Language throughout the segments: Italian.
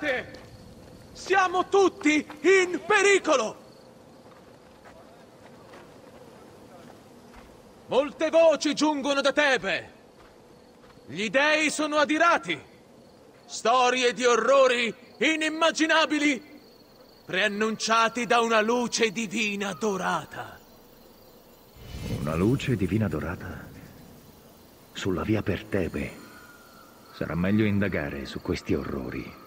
Guardate! Siamo tutti in pericolo! Molte voci giungono da Tebe. Gli dei sono adirati. Storie di orrori inimmaginabili preannunciati da una luce divina dorata. Una luce divina dorata? Sulla via per Tebe. Sarà meglio indagare su questi orrori.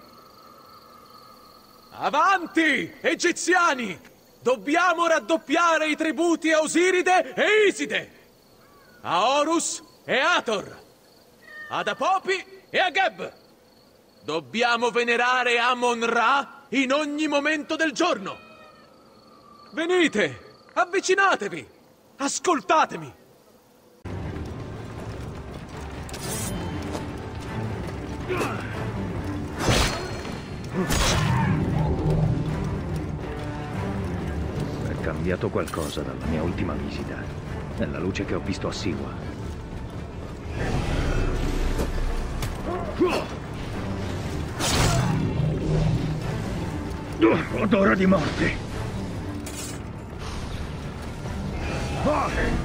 Avanti, egiziani! Dobbiamo raddoppiare i tributi a Osiride e Iside! A Horus e Ator! Ad Apopi e a Geb! Dobbiamo venerare Amon-Ra in ogni momento del giorno! Venite! Avvicinatevi! Ascoltatemi! È cambiato qualcosa dalla mia ultima visita. È la luce che ho visto a Siwa. Odore di morte! Wow!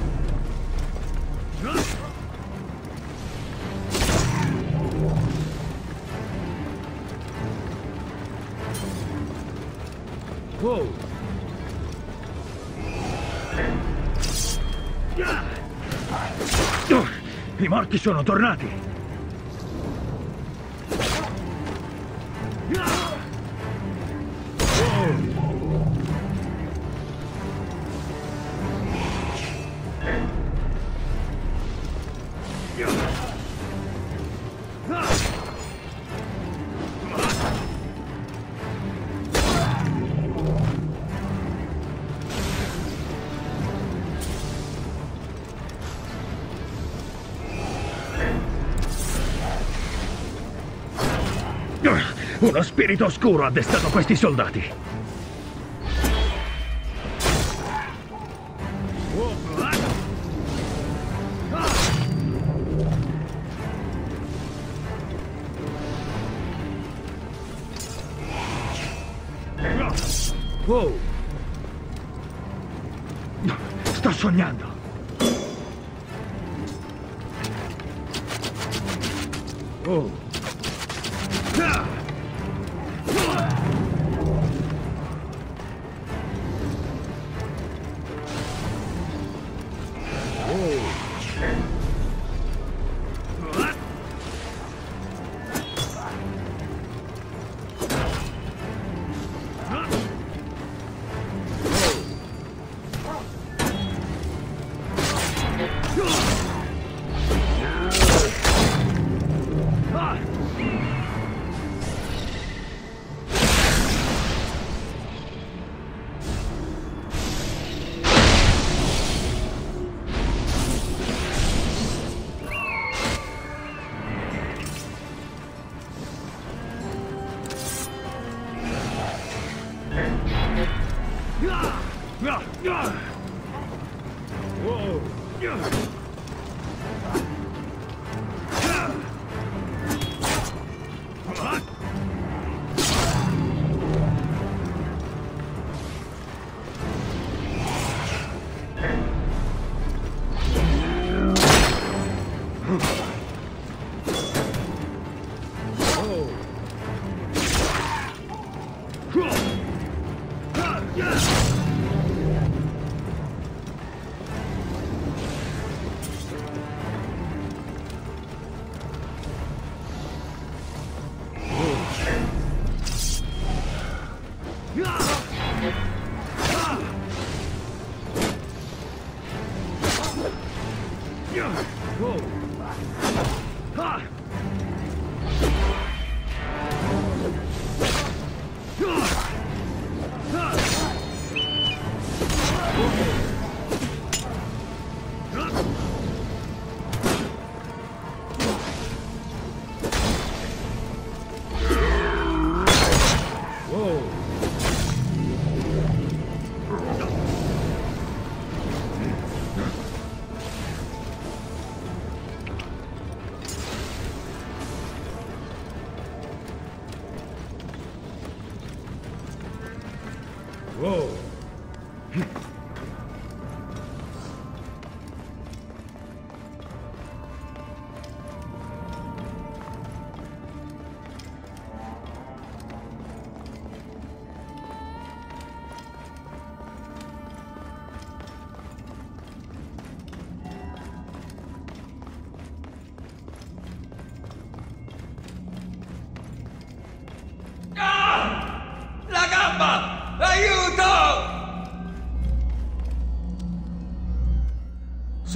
I morti sono tornati! Uno spirito oscuro ha destato questi soldati. Wow. Sto sognando. Oh.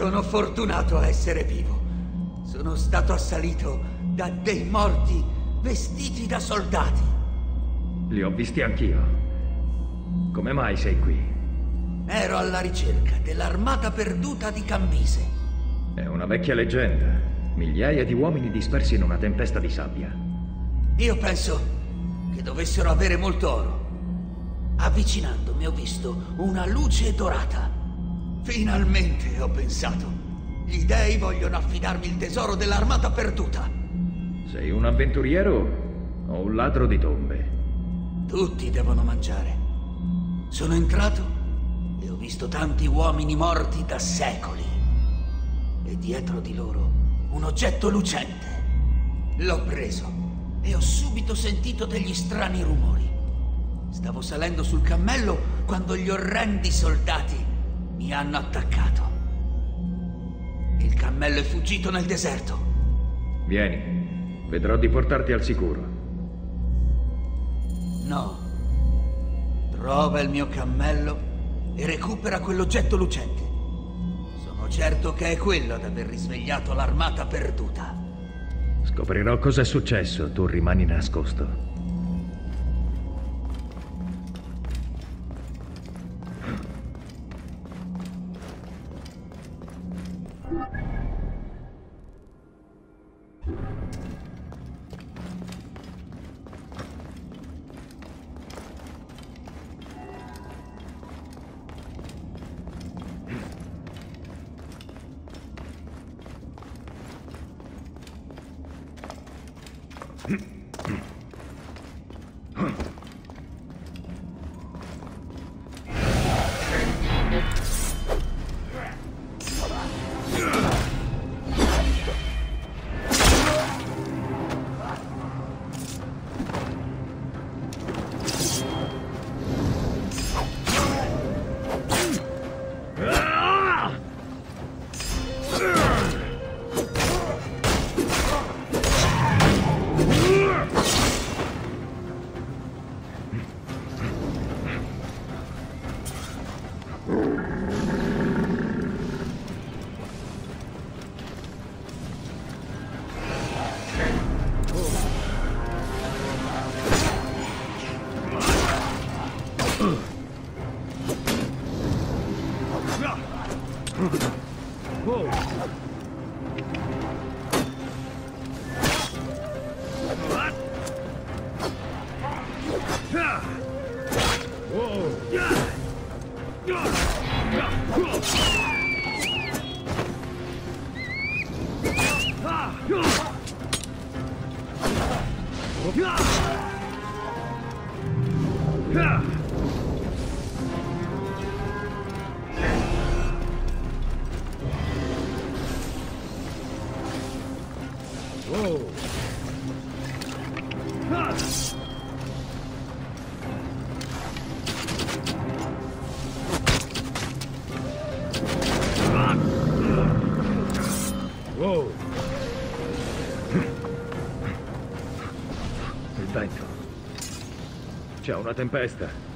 Sono fortunato a essere vivo. Sono stato assalito da dei morti vestiti da soldati. Li ho visti anch'io. Come mai sei qui? Ero alla ricerca dell'armata perduta di Cambise. È una vecchia leggenda. Migliaia di uomini dispersi in una tempesta di sabbia. Io penso che dovessero avere molto oro. Avvicinandomi ho visto una luce dorata. Finalmente ho pensato. Gli dei vogliono affidarmi il tesoro dell'armata perduta. Sei un avventuriero o un ladro di tombe? Tutti devono mangiare. Sono entrato e ho visto tanti uomini morti da secoli. E dietro di loro un oggetto lucente. L'ho preso e ho subito sentito degli strani rumori. Stavo salendo sul cammello quando gli orrendi soldati mi hanno attaccato. Il cammello è fuggito nel deserto. Vieni, vedrò di portarti al sicuro. No. Trova il mio cammello e recupera quell'oggetto lucente. Sono certo che è quello ad aver risvegliato l'armata perduta. Scoprirò cosa è successo, tu rimani nascosto. Il vento. C'è una tempesta.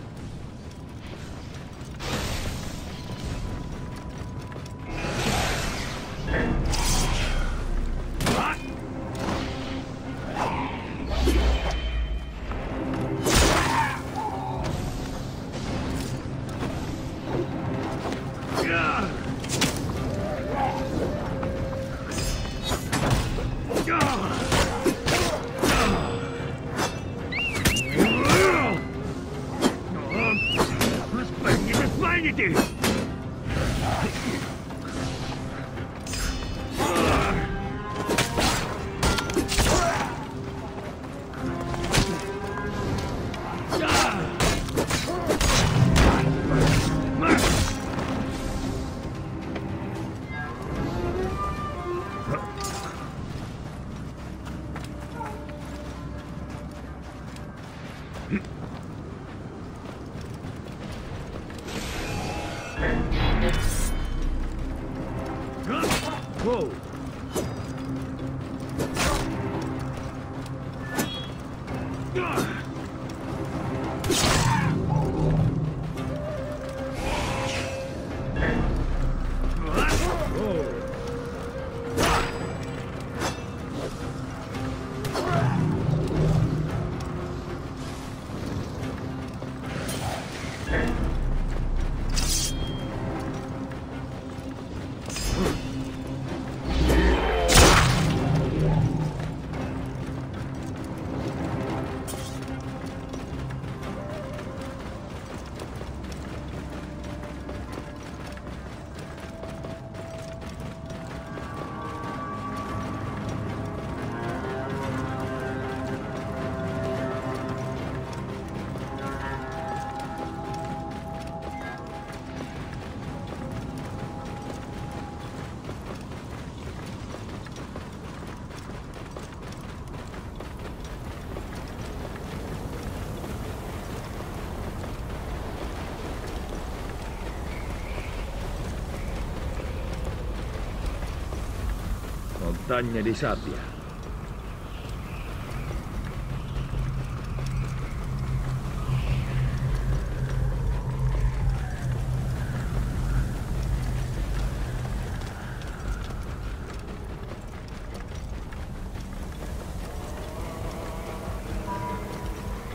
Montagne di sabbia.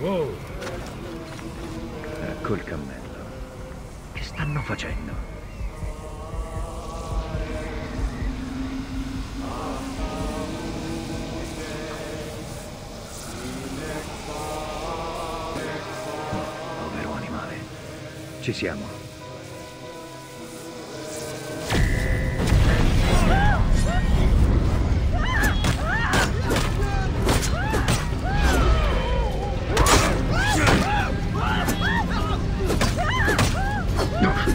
Wow! Ecco il cammello. Che stanno facendo? Ci siamo.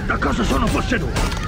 Da cosa sono posseduto?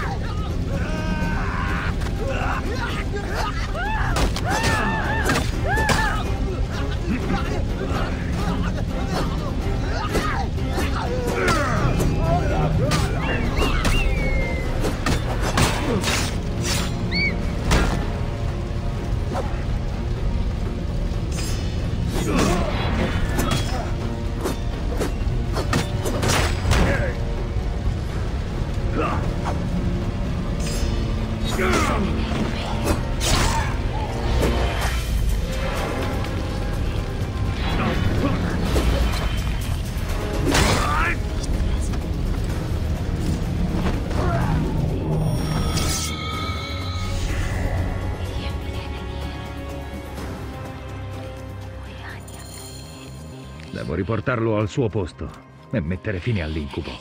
Devo riportarlo al suo posto e mettere fine all'incubo.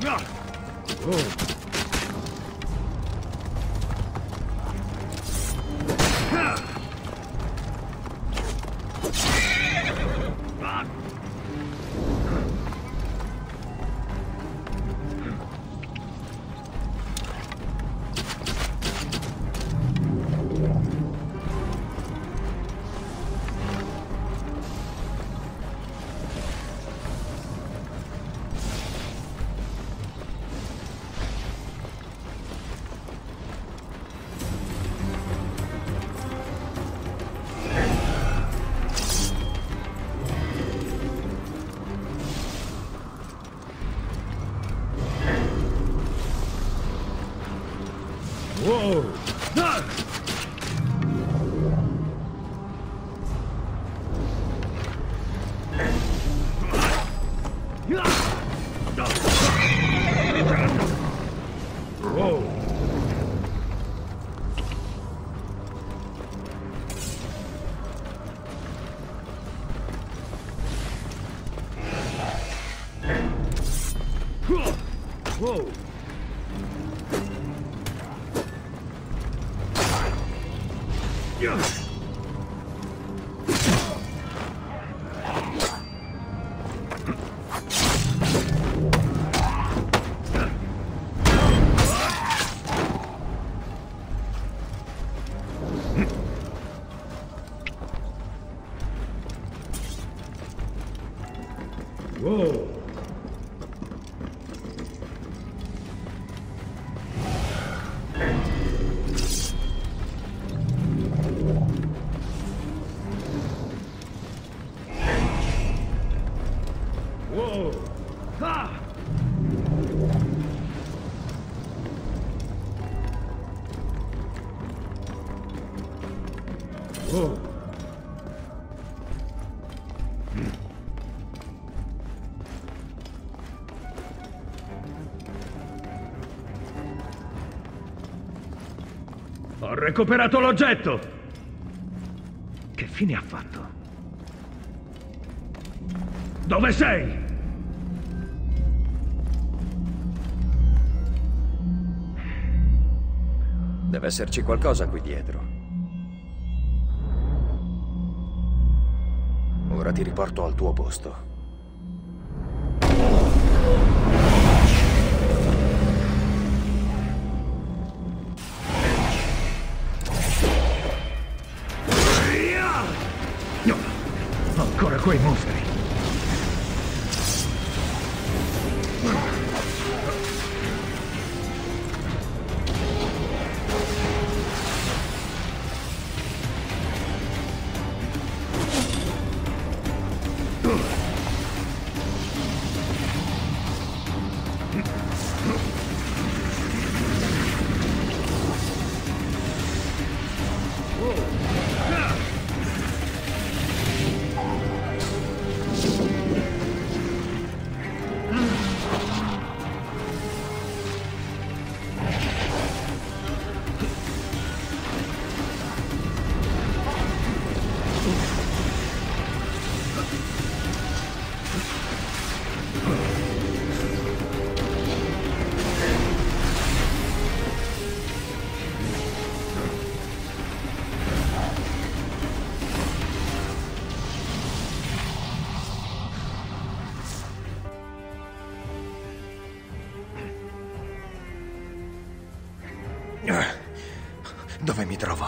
Oh. Yeah. Ho recuperato l'oggetto! Che fine ha fatto? Dove sei? Deve esserci qualcosa qui dietro. Ti riporto al tuo posto. Mi trovo?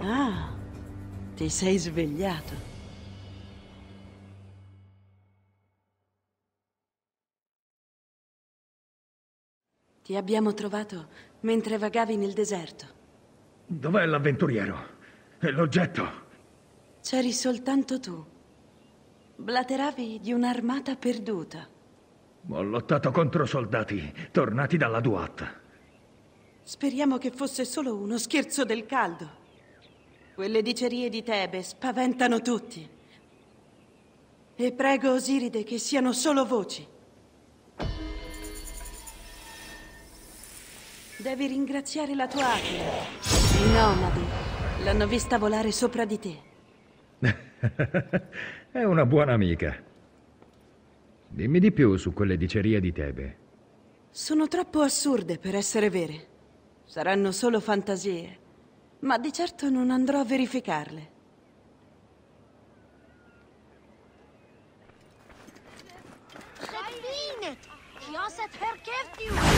Ah, ti sei svegliato. Ti abbiamo trovato mentre vagavi nel deserto. Dov'è l'avventuriero? E l'oggetto? C'eri soltanto tu. Blateravi di un'armata perduta. Ho lottato contro soldati tornati dalla Duat. Speriamo che fosse solo uno scherzo del caldo. Quelle dicerie di Tebe spaventano tutti. E prego Osiride che siano solo voci. Devi ringraziare la tua aquila. I nomadi l'hanno vista volare sopra di te. È una buona amica. Dimmi di più su quelle dicerie di Tebe. Sono troppo assurde per essere vere. Saranno solo fantasie, ma di certo non andrò a verificarle. Perché più?